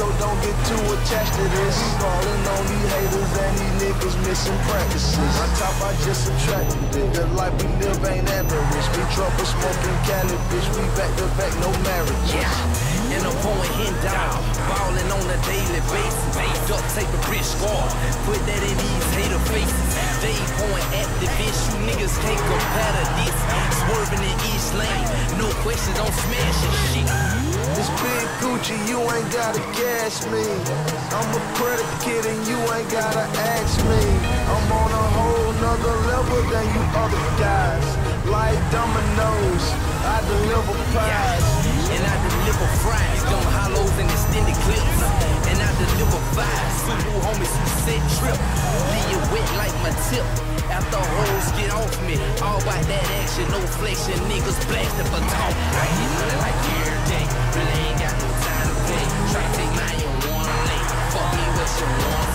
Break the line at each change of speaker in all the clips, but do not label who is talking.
so don't get too attached to this. Falling on these haters and these niggas missing practices. On top, I just subtracted it. The life we live ain't average. We trouble smoking Cali, bitch. We back to back, no marriage.
Yeah, and I'm going him down, balling on a daily basis. Duct tape a bitch squad, put that in these hater faces. They point activists, you niggas can't compare to this. Swerving in each lane, no questions on smashing shit.
This big Gucci, you ain't gotta gas me. I'm a kid and you ain't gotta ask me. I'm on a whole nother level than you other guys. Like dominoes, I deliver pies.
And I deliver fries, them hollows and extended clips. And I deliver vibes, Subaru homies who set trip. Wet like my tip. After hoes get off me, all that action, no flexion, niggas blasting for talk. I get money like every day, really ain't got no time to play. Try to take you wanna lay. Fuck me, what you wanna?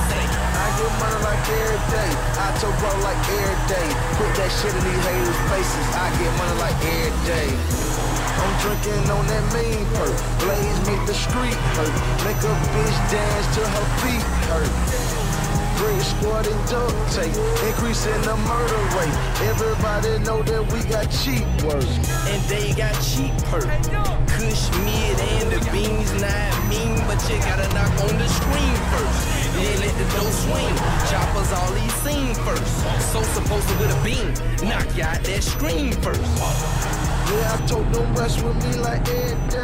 I get money like every day. I told bro like every day. Put that shit in these haters' faces. I get money like every day. I'm drinking on that mean street hurt. Make a bitch dance till her feet hurt. Bring squad and duct tape. Increasing the murder rate. Everybody know that we got cheap work.
and they got cheap perk. Kush mid and the beans not mean, but you gotta knock on the screen first. Then let the door swing. Choppers all these seen first. So supposed to with a beam, knock you out that screen first.
Yeah, I told them rest with me like every.